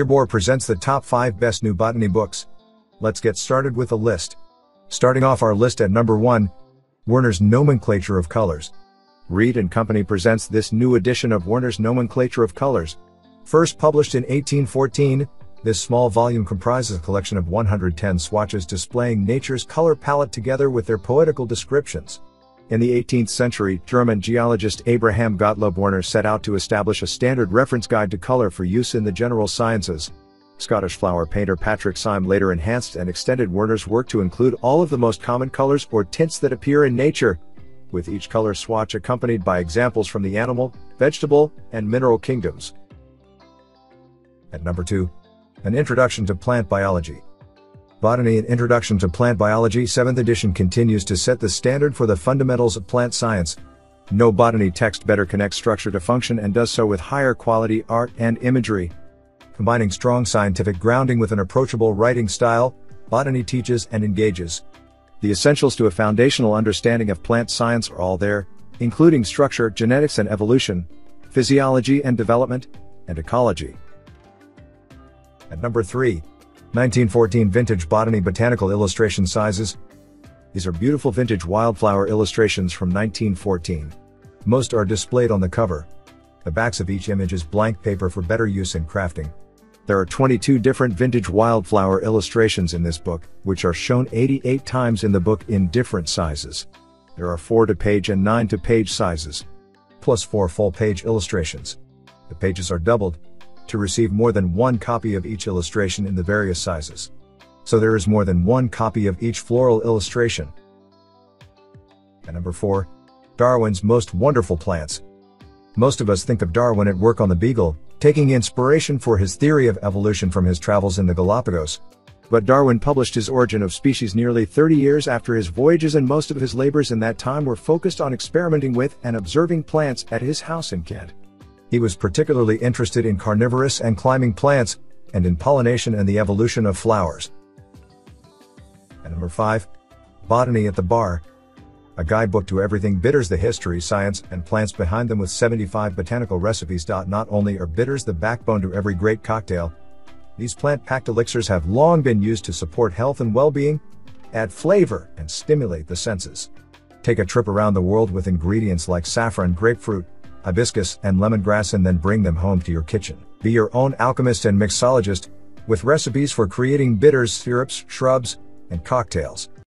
Gearbore presents the top 5 best new botany books. Let's get started with the list. Starting off our list at number 1, Werner's Nomenclature of Colors. Reed and Company presents this new edition of Werner's Nomenclature of Colors. First published in 1814, this small volume comprises a collection of 110 swatches displaying nature's color palette together with their poetical descriptions. In the 18th century, German geologist Abraham Gottlob Werner set out to establish a standard reference guide to color for use in the general sciences. Scottish flower painter Patrick Syme later enhanced and extended Werner's work to include all of the most common colors or tints that appear in nature, with each color swatch accompanied by examples from the animal, vegetable, and mineral kingdoms. At number 2, an Introduction to Plant Biology. Botany An Introduction to Plant Biology 7th edition continues to set the standard for the fundamentals of plant science. No botany text better connects structure to function and does so with higher quality art and imagery. Combining strong scientific grounding with an approachable writing style, botany teaches and engages. The essentials to a foundational understanding of plant science are all there, including structure, genetics and evolution, physiology and development, and ecology. At number 3, 1914 Vintage Botany Botanical Illustration Sizes. These are beautiful vintage wildflower illustrations from 1914. Most are displayed on the cover. The backs of each image is blank paper for better use in crafting. There are 22 different vintage wildflower illustrations in this book, which are shown 88 times in the book in different sizes. There are 4 to page and 9 to page sizes, plus 4 full page illustrations. The pages are doubled, to receive more than one copy of each illustration in the various sizes. So there is more than one copy of each floral illustration. And number 4. Darwin's Most Wonderful Plants. Most of us think of Darwin at work on the Beagle, taking inspiration for his theory of evolution from his travels in the Galapagos. But Darwin published his Origin of Species nearly 30 years after his voyages and most of his labors in that time were focused on experimenting with and observing plants at his house in Kent. He was particularly interested in carnivorous and climbing plants, and in pollination and the evolution of flowers. And number 5. Botany at the Bar. A guidebook to everything bitters the history, science, and plants behind them with 75 botanical recipes. Not only are bitters the backbone to every great cocktail, these plant-packed elixirs have long been used to support health and well-being, add flavor, and stimulate the senses. Take a trip around the world with ingredients like saffron, grapefruit, hibiscus, and lemongrass and then bring them home to your kitchen. Be your own alchemist and mixologist, with recipes for creating bitters, syrups, shrubs, and cocktails.